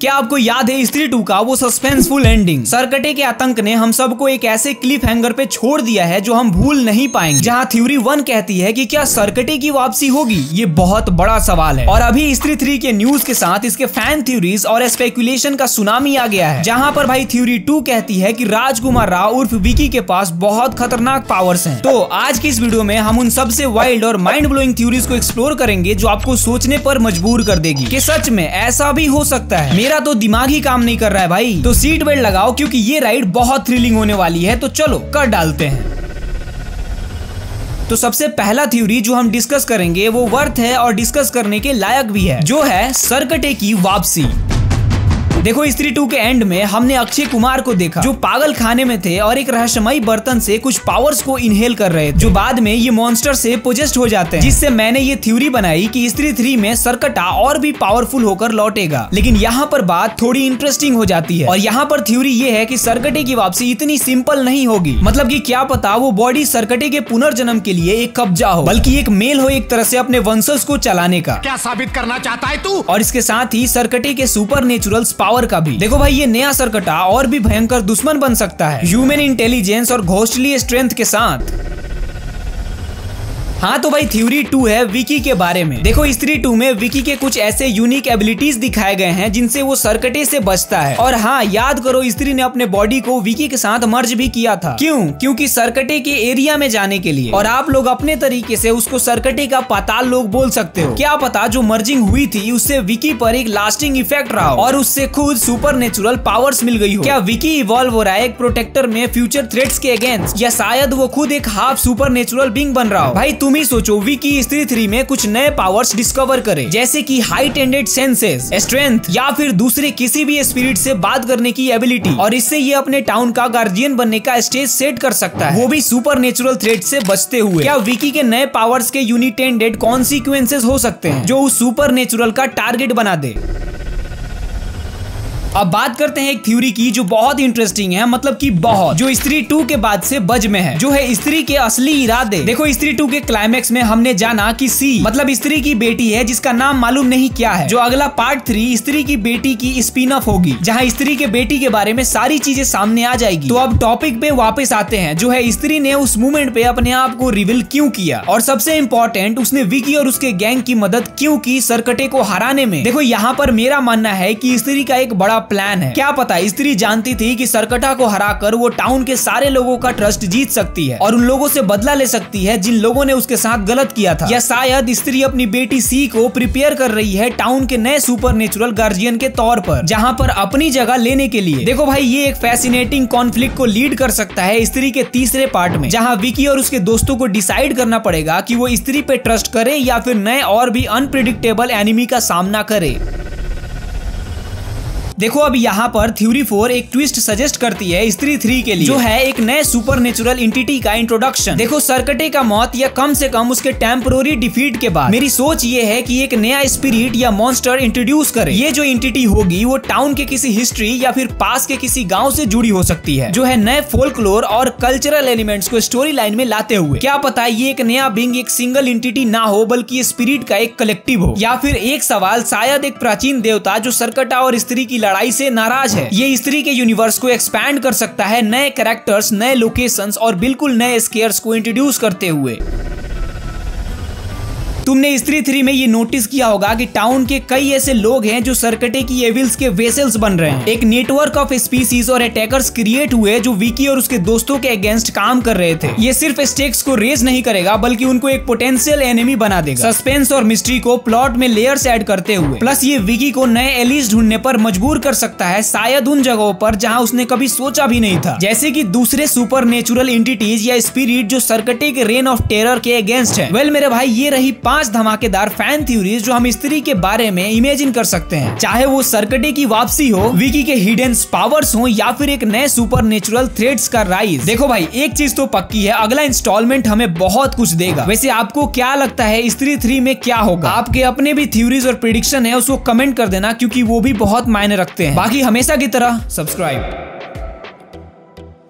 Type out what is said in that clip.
क्या आपको याद है स्त्री टू का वो सस्पेंसफुल एंडिंग सरकटे के आतंक ने हम सबको एक ऐसे क्लिफ हैंगर पे छोड़ दिया है जो हम भूल नहीं पाएँगे। जहाँ थ्योरी वन कहती है कि क्या सरकटे की वापसी होगी, ये बहुत बड़ा सवाल है। और अभी स्त्री थ्री के न्यूज़ के साथ इसके फ़ैन थ्योरीज और स्पेकुलेशन का सुनामी आ गया है। जहाँ पर भाई थ्योरी टू कहती है की राजकुमार राव उर्फ़ विकी के पास बहुत खतरनाक पावर्स है। तो आज की इस वीडियो में हम उन सबसे वाइल्ड और माइंड ब्लोइंग थ्योरीज को एक्सप्लोर करेंगे जो आपको सोचने पर मजबूर कर देगी। की सच में ऐसा भी हो सकता है। मेरा तो दिमाग ही काम नहीं कर रहा है भाई। तो सीट बेल्ट लगाओ, क्योंकि ये राइड बहुत थ्रिलिंग होने वाली है। तो चलो कर डालते हैं। तो सबसे पहला थ्योरी जो हम डिस्कस करेंगे, वो वर्थ है और डिस्कस करने के लायक भी है, जो है सरकटे की वापसी। देखो स्त्री टू के एंड में हमने अक्षय कुमार को देखा जो पागल खाने में थे और एक रहस्यमयी बर्तन से कुछ पावर्स को इनहेल कर रहे थे जो बाद में ये मॉन्स्टर से पोजेस्ट हो जाते हैं जिससे मैंने ये थ्योरी बनाई कि स्त्री थ्री में सरकटा और भी पावरफुल होकर लौटेगा। लेकिन यहाँ पर बात थोड़ी इंटरेस्टिंग हो जाती है और यहाँ पर थ्योरी ये है की सरकटे की वापसी इतनी सिंपल नहीं होगी। मतलब की क्या पता वो बॉडी सरकटे के पुनर्जन्म के लिए एक कब्जा हो बल्कि एक मेल हो एक तरह से अपने वंशज को चलाने का। क्या साबित करना चाहता है तू? और इसके साथ ही सरकटे के सुपर नेचुरल पावर का भी। देखो भाई, ये नया सरकटा और भी भयंकर दुश्मन बन सकता है। ह्यूमन इंटेलिजेंस और घोस्टली स्ट्रेंथ के साथ। हाँ तो भाई थ्योरी टू है विकी के बारे में। देखो स्त्री टू में विकी के कुछ ऐसे यूनिक एबिलिटीज दिखाए गए हैं, जिनसे वो सरकटे से बचता है। और हाँ याद करो स्त्री ने अपने बॉडी को विकी के साथ मर्ज भी किया था। क्यों? क्योंकि सरकटे के एरिया में जाने के लिए। और आप लोग अपने तरीके से उसको सरकटे का पाताल लोग बोल सकते हो। क्या पता जो मर्जिंग हुई थी, उससे विकी पर एक लास्टिंग इफ़ेक्ट रहा और उससे खुद सुपर नेचुरल पावर्स मिल गई हो। क्या विकी इवॉल्व हो रहा है एक प्रोटेक्टर में फ्यूचर थ्रेट्स के अगेंस्ट या शायद वो खुद एक हाफ़ सुपर नेचुरल बिंग बन रहा हो? भाई तुम ही सोचो विकी स्त्री थ्री में कुछ नए पावर्स डिस्कवर करे। जैसे कि हाई टेंडेड सेंसेस स्ट्रेंथ या फिर दूसरे किसी भी स्पिरिट से बात करने की एबिलिटी और इससे ये अपने टाउन का गार्जियन बनने का स्टेज सेट कर सकता है। वो भी सुपर नेचुरल थ्रेट से बचते हुए। क्या विकी के नए पावर्स के यूनिटेंडेड कॉन्सिक्वेंसेज हो सकते हैं, जो उस सुपर नेचुरल का टारगेट बना दे? अब बात करते हैं एक थ्योरी की जो बहुत इंटरेस्टिंग है मतलब कि बहुत, जो स्त्री टू के बाद से बज में है, जो है स्त्री के असली इरादे। देखो स्त्री टू के क्लाइमेक्स में हमने जाना कि सी मतलब स्त्री की बेटी है, जिसका नाम मालूम नहीं क्या है। जो अगला पार्ट थ्री स्त्री की बेटी की स्पिन ऑफ़ होगी, जहाँ स्त्री के बेटी के बारे में सारी चीज़ें सामने आ जाएगी। तो अब टॉपिक पे वापस आते हैं, जो है स्त्री ने उस मूवमेंट पे अपने आप को रिवील क्यों किया? और सबसे इम्पोर्टेंट उसने विकी और उसके गैंग की मदद क्यों की सरकटे को हराने में? देखो यहाँ पर मेरा मानना है की स्त्री का एक बड़ा प्लान है। क्या पता, स्त्री जानती थी कि सरकटा को हराकर वो टाउन के सारे लोगों का ट्रस्ट जीत सकती है और उन लोगों से बदला ले सकती है जिन लोगों ने उसके साथ गलत किया था। या शायद स्त्री अपनी बेटी सी को प्रिपेयर कर रही है टाउन के नए सुपर नेचुरल गार्जियन के तौर पर, जहाँ पर अपनी जगह लेने के लिए। देखो भाई, ये एक फैसिनेटिंग कॉन्फ्लिक्ट को लीड कर सकता है स्त्री के तीसरे पार्ट में, जहाँ विकी और उसके दोस्तों को डिसाइड करना पड़ेगा कि वो स्त्री पे ट्रस्ट करे या फिर नए और भी अनप्रिडिक्टेबल एनिमी का सामना करे। देखो अब यहाँ पर थ्यूरी फोर एक ट्विस्ट सजेस्ट करती है स्त्री थ्री के लिए। जो है एक नए सुपर नेचुरल इंटिटी का इंट्रोडक्शन देखो सरकटे का मौत या कम से कम उसके टेम्पोरी डिफीट के बाद। मेरी सोच ये है कि एक नया स्पिरिट या मॉन्स्टर इंट्रोड्यूस करे। ये जो इंटिटी होगी, वो टाउन के किसी हिस्ट्री या फिर पास के किसी गाँव से जुड़ी हो सकती है। जो है नए फोल्कलोर और कल्चरल एलिमेंट्स को स्टोरी लाइन में लाते हुए। क्या पता ये एक नया बिंग एक सिंगल इंटिटी ना हो, बल्कि स्पिरिट का एक कलेक्टिव हो। या फिर एक सवाल, शायद एक प्राचीन देवता जो सरकटा और स्त्री की लड़ाई से नाराज़ है। ये स्त्री के यूनिवर्स को एक्सपैंड कर सकता है नए कैरेक्टर्स नए लोकेशंस और बिल्कुल नए स्केयर्स को इंट्रोड्यूस करते हुए। तुमने स्त्री थ्री में ये नोटिस किया होगा कि टाउन के कई ऐसे लोग हैं जो सरकटे की एविल्स के वेसल्स बन रहे हैं। एक नेटवर्क ऑफ़ स्पीसीज और अटैकर्स क्रिएट हुए जो विकी और उसके दोस्तों के अगेंस्ट काम कर रहे थे। ये सिर्फ़ स्टेक्स को रेज नहीं करेगा, बल्कि उनको एक पोटेंशियल एनिमी बना देगा। सस्पेंस और मिस्ट्री को प्लॉट में लेयर्स एड करते हुए। प्लस ये विकी को नए एलिस ढूँढने पर मजबूर कर सकता है, शायद उन जगहों पर जहाँ उसने कभी सोचा भी नहीं था। जैसे की दूसरे सुपर नेचुरल इंटिटीज या स्पिरिट जो सरकटे के रेन ऑफ़ टेरर के अगेंस्ट है। वेल मेरे भाई, ये रही पाँच धमाकेदार फ़ैन थ्योरीज जो हम स्त्री के बारे में इमेजिन कर सकते हैं। चाहे वो सरकटे की वापसी हो विकी के हिडन पावर्स हो, या फिर एक नए सुपर नेचुरल थ्रेड्स का राइज देखो भाई, एक चीज़ तो पक्की है, अगला इंस्टॉलमेंट हमें बहुत कुछ देगा। वैसे आपको क्या लगता है, स्त्री थ्री में क्या होगा? आपके अपने भी थ्योरीज और प्रिडिक्शन है, उसको कमेंट कर देना, क्योंकि वो भी बहुत मायने रखते हैं। बाकी हमेशा की तरह सब्सक्राइब